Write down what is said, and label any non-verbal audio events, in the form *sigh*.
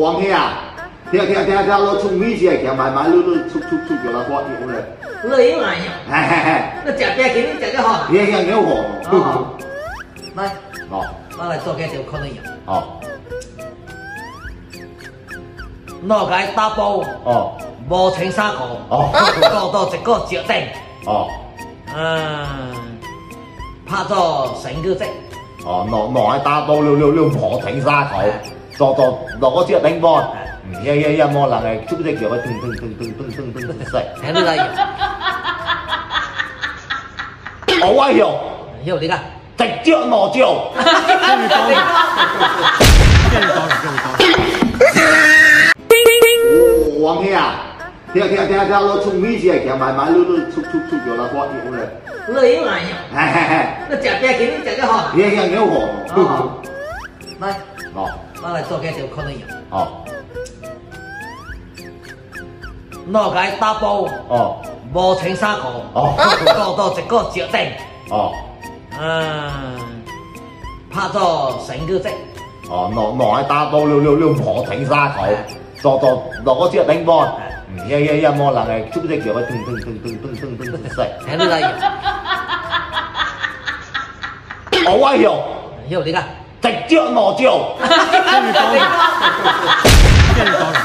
黄黑啊！听听听听，老聪明是强，慢慢老老出出出脚来发油了。乐意嘛呀！嘿嘿嘿，那夹点钱夹点好。也行，给我。来。好。我来做点事，可能用。好。脑袋大包。哦。无穿纱裤。哦。搞到一个脚钉。哦。哎。拍做神狗仔。哦，脑脑大包，溜溜溜，无穿纱裤。giọt giọt nó có chuyện đánh bọt ừ, yeah yeah yeah mo là ngày chúc dịch kiểu thừng thừng thừng thừng thừng thừng thừng thừng sạch thế bây giờ hiểu ai hiểu hiểu đấy cả thạch triệu nỏ triệu Hoàng Hy à Thế thế thế thế lo chung mi gì à kìa mãi mãi luôn luôn chúc chúc chúc kiểu là gọi yêu này Lời yêu này nhỉ Nó chả kia kiến chả cái hò Yeah yeah nếu hò Đây 哦，我来做嘅就可能要，哦，我系打包，哦，冇穿衫裤，哦，做到一个酒店，哦，嗯，拍咗成个钟，哦，我我系打包，留留留冇穿衫裤，做做六个酒店帮，依依依咁样嘅，出啲嘢佢掟掟掟掟掟掟掟掟掟掟，使乜嚟好威喎，又点啊？在钓，脑 *laughs* 钓。*laughs*